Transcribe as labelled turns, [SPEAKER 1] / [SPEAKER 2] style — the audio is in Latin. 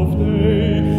[SPEAKER 1] of day